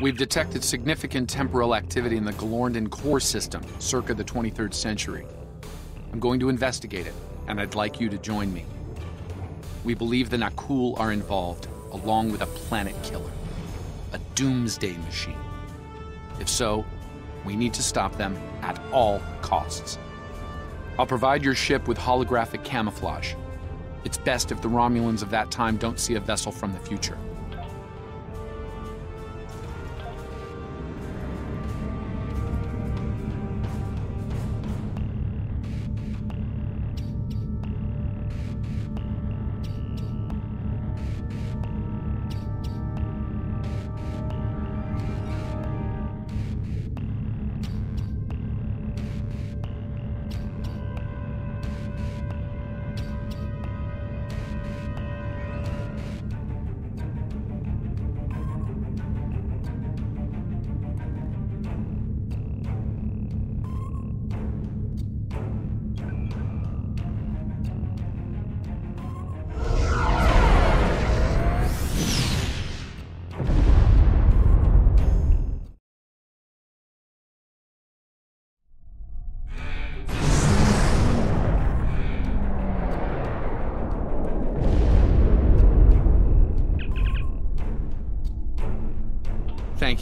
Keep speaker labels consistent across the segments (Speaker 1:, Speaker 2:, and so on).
Speaker 1: We've detected significant temporal activity in the Galorndon core system, circa the 23rd century. I'm going to investigate it, and I'd like you to join me. We believe the Na'kuhl are involved, along with a planet killer, a doomsday machine. If so, we need to stop them at all costs. I'll provide your ship with holographic camouflage. It's best if the Romulans of that time don't see a vessel from the future.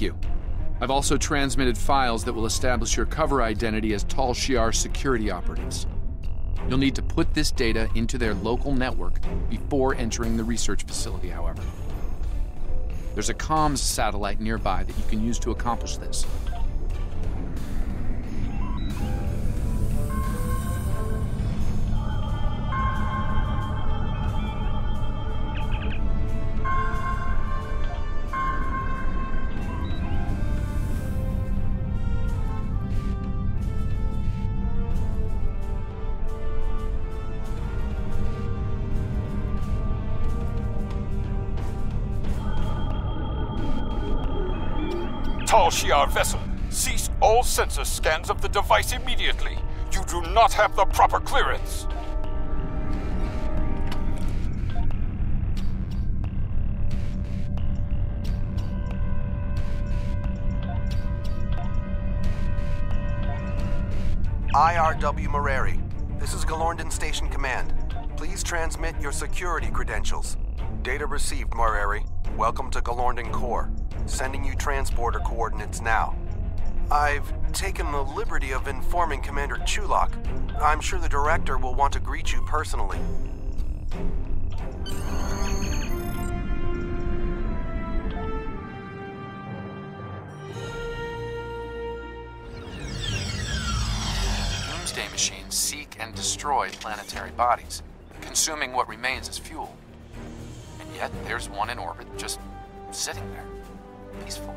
Speaker 1: You. I've also transmitted files that will establish your cover identity as Tal Shiar security operatives. You'll need to put this data into their local network before entering the research facility, however. There's a comms satellite nearby that you can use to accomplish this.
Speaker 2: Tal Shiar vessel, cease all sensor scans of the device immediately. You do not have the proper clearance.
Speaker 3: IRW Mareri. This is Galorndon Station Command. Please transmit your security credentials. Data received, Mareri. Welcome to Galorndon Core. Sending you transporter coordinates now. I've taken the liberty of informing Commander Chulak. I'm sure the Director will want to greet you personally.
Speaker 1: Doomsday machines seek and destroy planetary bodies, consuming what remains as fuel. Yet, there's one in orbit just sitting there, peacefully.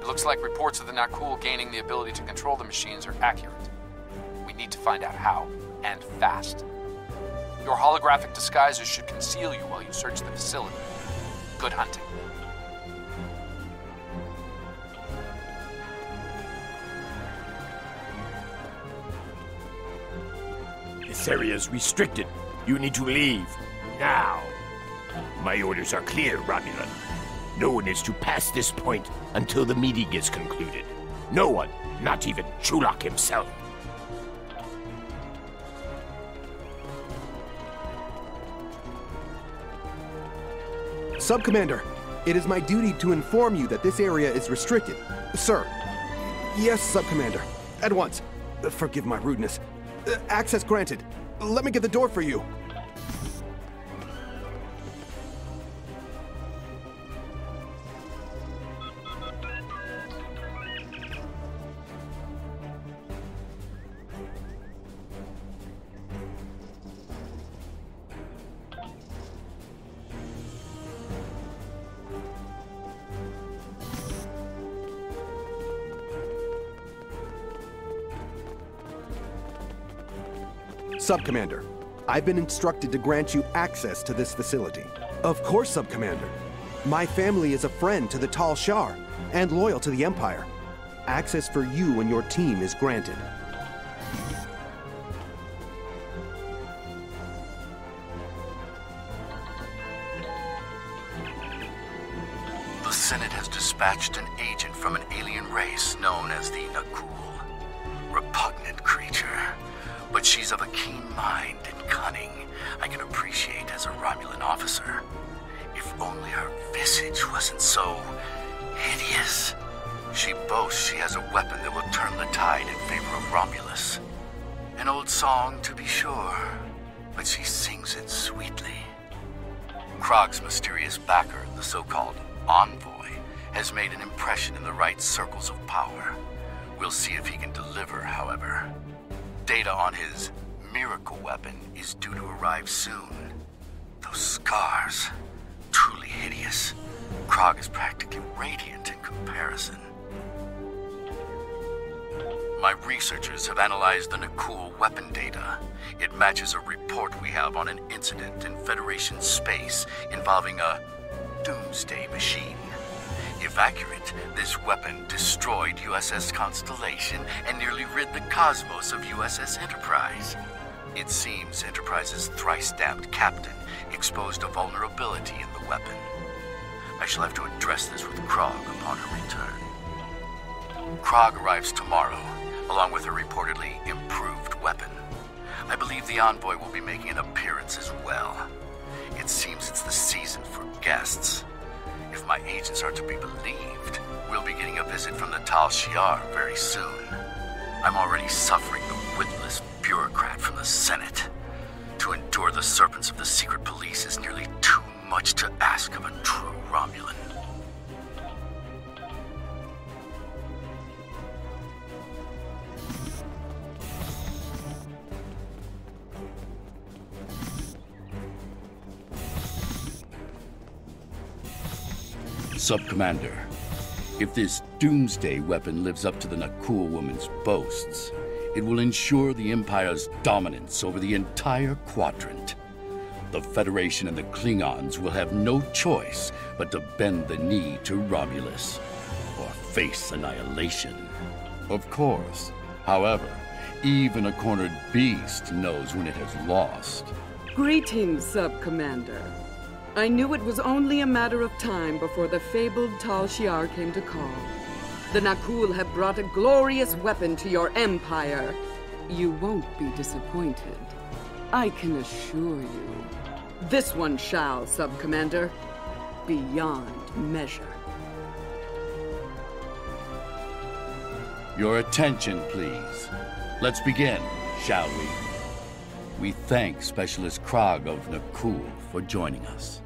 Speaker 1: It looks like reports of the Na'kuhl gaining the ability to control the machines are accurate. We need to find out how, and fast. Your holographic disguises should conceal you while you search the facility. Good hunting.
Speaker 4: This area is restricted. You need to leave. Now. My orders are clear, Romulan. No one is to pass this point until the meeting is concluded. No one, not even Chulak himself.
Speaker 5: Subcommander, it is my duty to inform you that this area is restricted. Sir. Yes, Subcommander. At once. Forgive my rudeness. Access granted. Let me get the door for you. Subcommander, I've been instructed to grant you access to this facility. Of course, Subcommander. My family is a friend to the Tal Shiar and loyal to the Empire. Access for you and your team is granted.
Speaker 6: The Senate has dispatched an agent from an alien race known as the Na'kuhl. Repugnant creature, but she's of a keen mind and cunning I can appreciate as a Romulan officer. If only her visage wasn't so hideous. She boasts she has a weapon that will turn the tide in favor of Romulus. An old song, to be sure, but she sings it sweetly. Krog's mysterious backer, the so-called envoy, has made an impression in the right circles of power. We'll see if he can deliver, however. Data on his miracle weapon is due to arrive soon. Those scars, truly hideous. Krog is practically radiant in comparison. My researchers have analyzed the Na'kuhl weapon data. It matches a report we have on an incident in Federation space involving a doomsday machine. If accurate, this weapon destroyed USS Constellation and nearly rid the cosmos of USS Enterprise. It seems Enterprise's thrice-stabbed captain exposed a vulnerability in the weapon. I shall have to address this with Krog upon her return. Krog arrives tomorrow, along with her reportedly improved weapon. I believe the envoy will be making an appearance as well. It seems it's the season for guests. If my agents are to be believed, we'll be getting a visit from the Tal Shiar very soon. I'm already suffering the witless bureaucrat from the Senate. To endure the serpents of the secret police is nearly too much to ask of a true Romulan.
Speaker 7: Sub-Commander, if this doomsday weapon lives up to the Na'kuhl woman's boasts, it will ensure the Empire's dominance over the entire quadrant. The Federation and the Klingons will have no choice but to bend the knee to Romulus, or face annihilation. Of course, however, even a cornered beast knows when it has lost.
Speaker 8: Greetings, Sub-Commander. I knew it was only a matter of time before the fabled Tal Shiar came to call. The Na'kuhl have brought a glorious weapon to your empire. You won't be disappointed. I can assure you. This one shall, Sub-Commander. Beyond measure.
Speaker 7: Your attention, please. Let's begin, shall we? We thank Specialist Krog of Na'kuhl for joining us.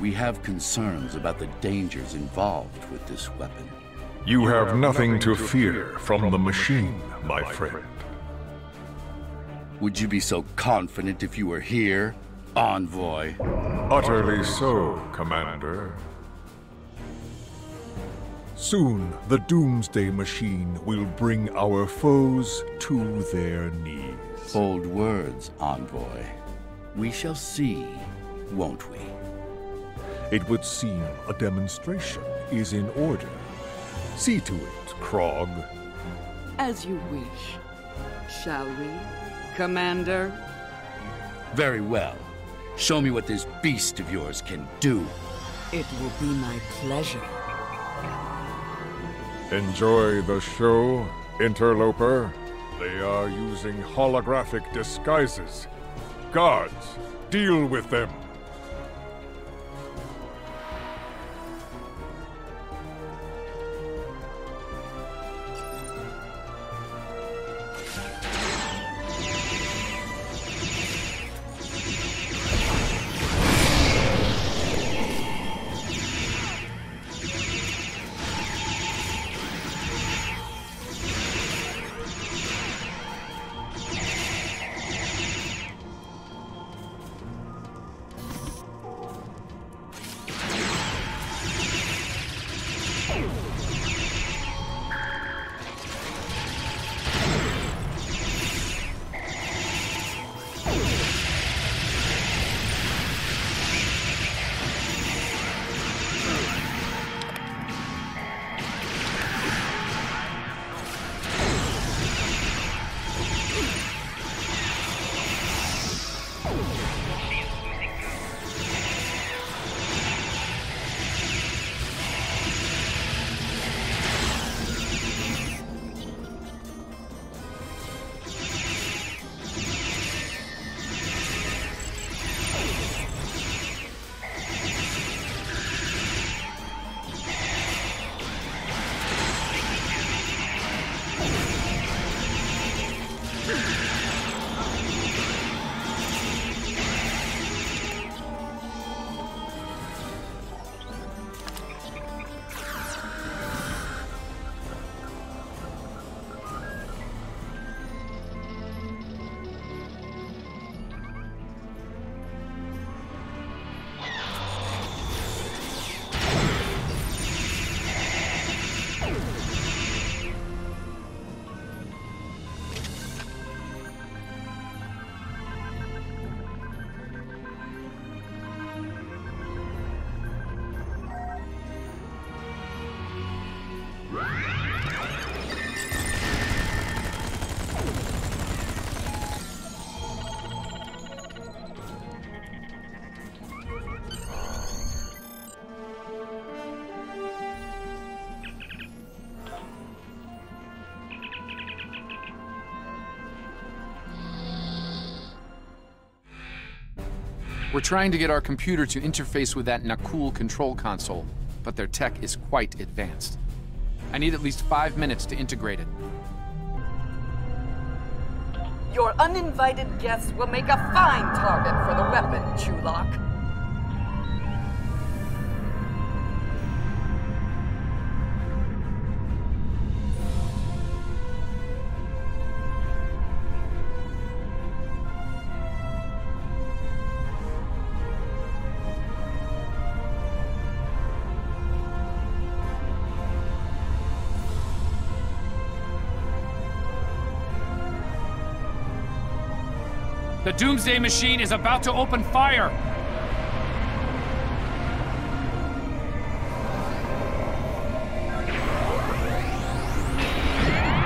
Speaker 7: We have concerns about the dangers involved with this weapon.
Speaker 9: You have nothing to fear from the machine, my friend.
Speaker 7: Would you be so confident if you were here, Envoy?
Speaker 9: Utterly so, Commander. Soon, the Doomsday Machine will bring our foes to their knees.
Speaker 7: Bold words, Envoy. We shall see, won't we?
Speaker 9: It would seem a demonstration is in order. See to it, Krog.
Speaker 8: As you wish. Shall we, Commander?
Speaker 7: Very well. Show me what this beast of yours can do.
Speaker 8: It will be my pleasure.
Speaker 9: Enjoy the show, interloper. They are using holographic disguises. Guards, deal with them.
Speaker 1: We're trying to get our computer to interface with that Na'kuhl control console, but their tech is quite advanced. I need at least five minutes to integrate it.
Speaker 8: Your uninvited guests will make a fine target for the weapon, Chulak.
Speaker 1: The Doomsday Machine is about to open fire!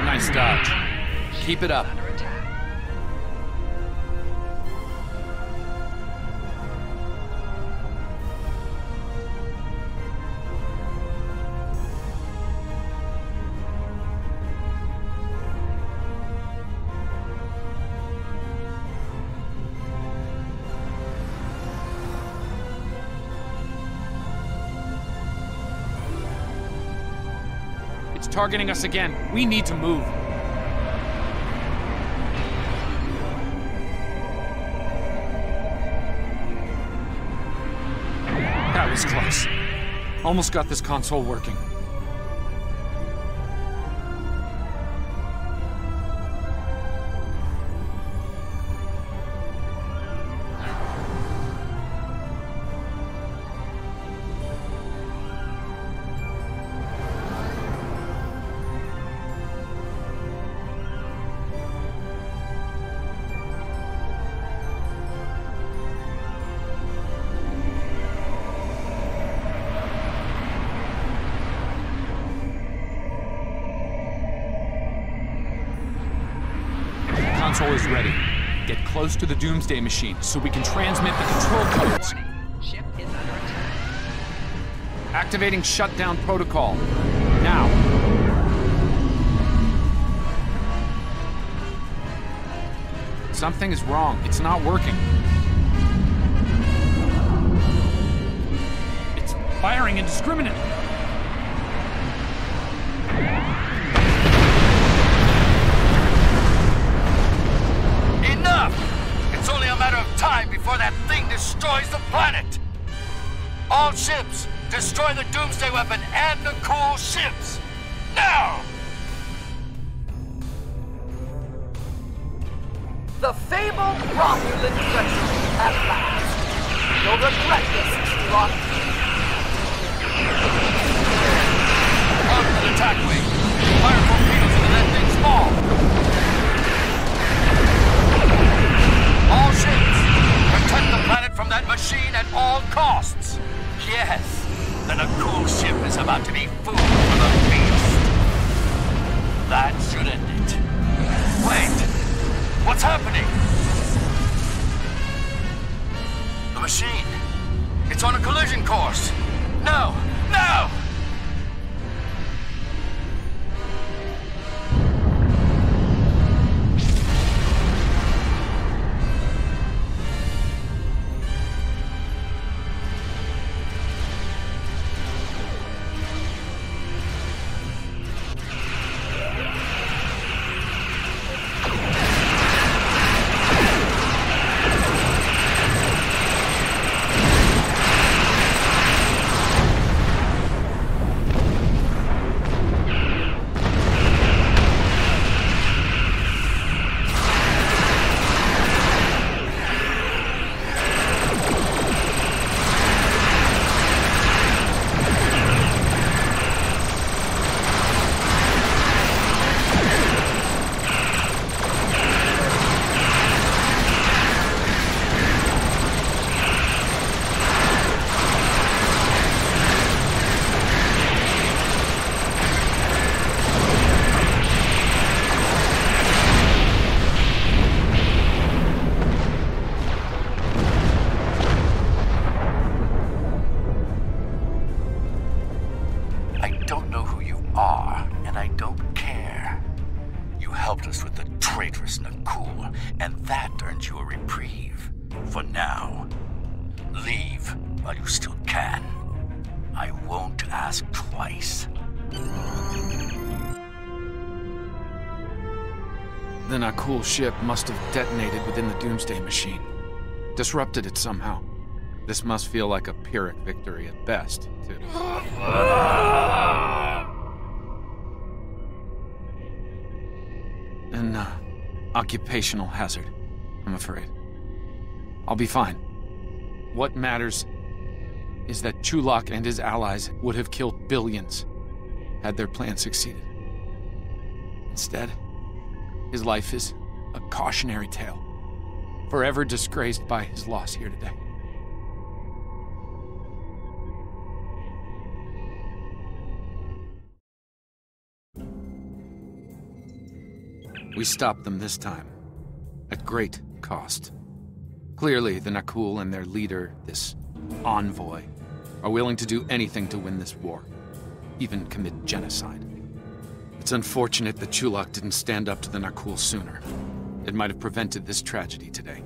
Speaker 1: Nice dodge. Keep it up. Targeting us again. We need to move. That was close. Almost got this console working. Console is ready. Get close to the Doomsday Machine so we can transmit the control codes.
Speaker 10: Ship is under attack.
Speaker 1: Activating shutdown protocol. Now. Something is wrong. It's not working. It's firing indiscriminately.
Speaker 6: Matter of time before that thing destroys the planet! All ships, destroy the Doomsday Weapon and the cool ships! Now!
Speaker 8: The fabled Romulan treachery at last. You'll regret this, Chulak.
Speaker 6: On to the attack wing! Fire torpedoes into that thing's ball! All ships, protect the planet from that machine at all costs! Yes, then a cool ship is about to be food for the beast! That should end it. Wait! What's happening? The machine. It's on a collision course. No! No! The
Speaker 1: Na'kuhl ship must have detonated within the Doomsday Machine. Disrupted it somehow. This must feel like a Pyrrhic victory at best, too. An uh, occupational hazard, I'm afraid. I'll be fine. What matters is that Chulak and his allies would have killed billions had their plan succeeded. Instead, his life is a cautionary tale, forever disgraced by his loss here today. We stopped them this time, at great cost. Clearly, the Na'kuhl and their leader, this envoy, are willing to do anything to win this war, even commit genocide. It's unfortunate that Chulak didn't stand up to the Na'kuhl sooner. It might have prevented this tragedy today.